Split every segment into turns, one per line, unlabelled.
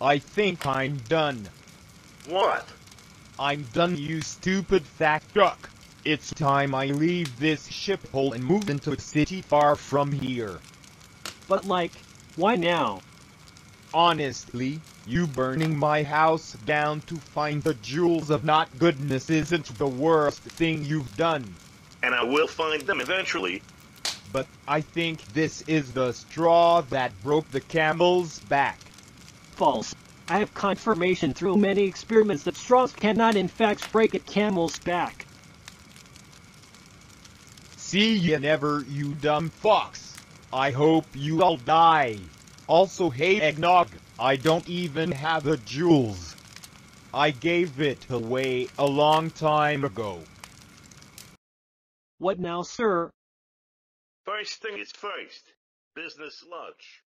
I think I'm done.
What?
I'm done, you stupid fat duck. It's time I leave this shiphole and move into a city far from here.
But like, why now?
Honestly, you burning my house down to find the jewels of not goodness isn't the worst thing you've done.
And I will find them eventually.
But I think this is the straw that broke the camel's back.
False. I have confirmation through many experiments that straws cannot in fact break a camel's back.
See you never, you dumb fox. I hope you all die. Also, hey Eggnog, I don't even have the jewels. I gave it away a long time ago.
What now, sir?
First thing is first. Business lunch.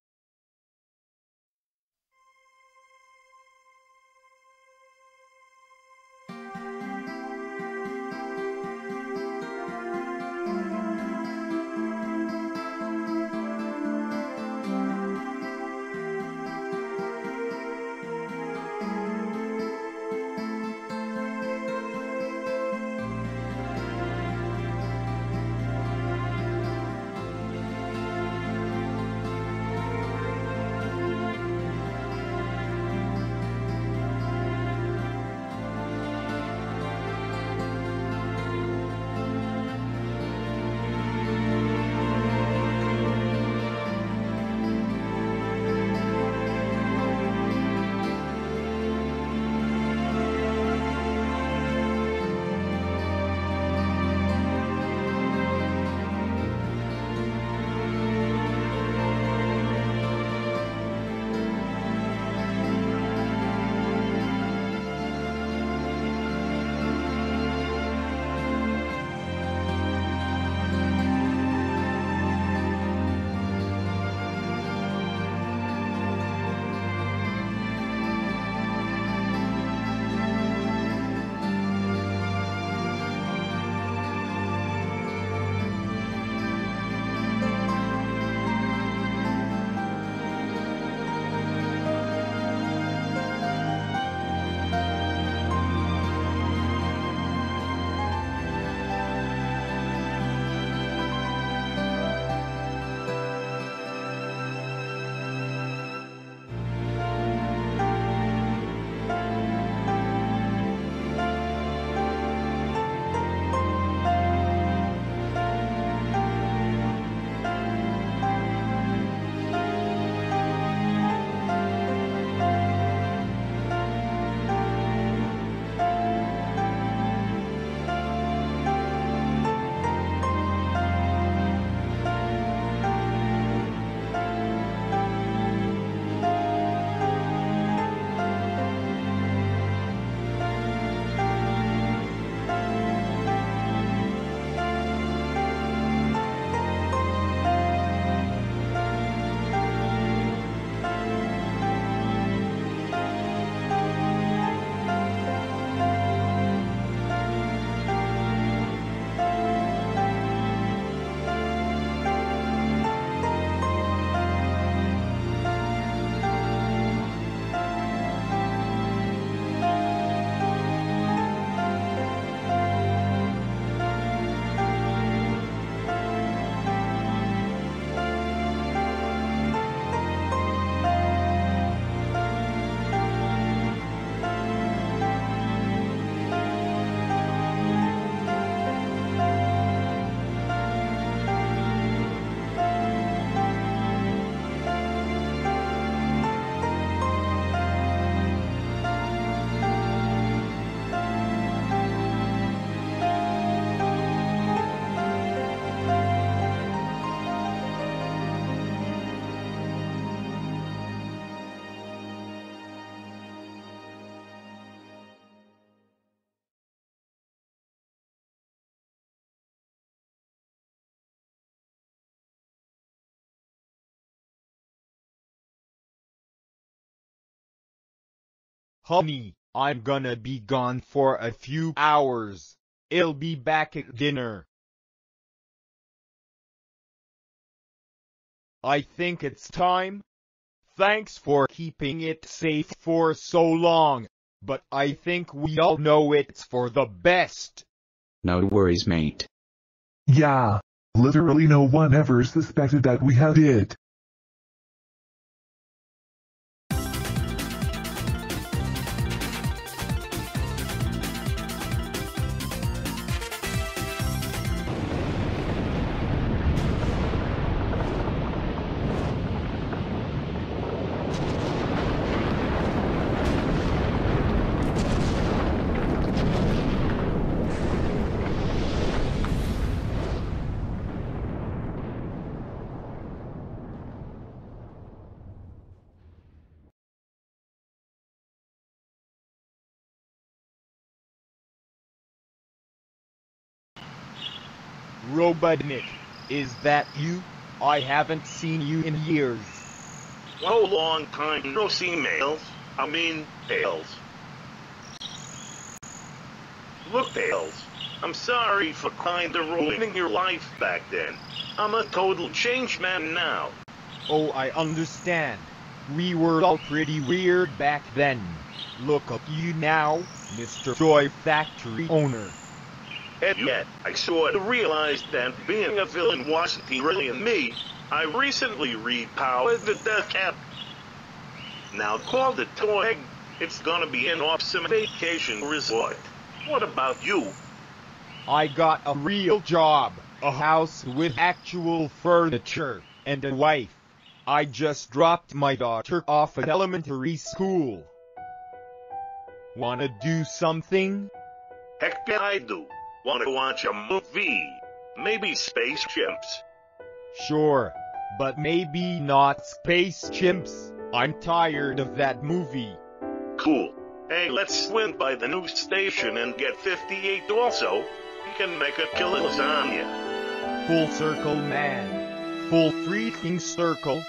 Honey, I'm gonna be gone for a few hours. I'll be back at dinner. I think it's time. Thanks for keeping it safe for so long, but I think we all know it's for the best.
No worries, mate.
Yeah. Literally no one ever suspected that we had it.
Robotnik, is that you? I haven't seen you in years.
Whoa, long time no see males. I mean, tails. Look, Tails. I'm sorry for kinda ruining your life back then. I'm a total change man now.
Oh, I understand. We were all pretty weird back then. Look at you now, Mr. Toy Factory owner.
And yet, I sort of realized that being a villain wasn't really in me. I recently repowered the Death Cap. Now called the Toy, it's gonna be an awesome vacation resort. What about you?
I got a real job, a house with actual furniture, and a wife. I just dropped my daughter off at elementary school. Wanna do something?
Heck yeah, I do. Wanna watch a movie? Maybe Space Chimps.
Sure, but maybe not Space Chimps. I'm tired of that movie.
Cool. Hey, let's swing by the new station and get 58 also. We can make a killer lasagna.
Full circle man. Full freaking circle.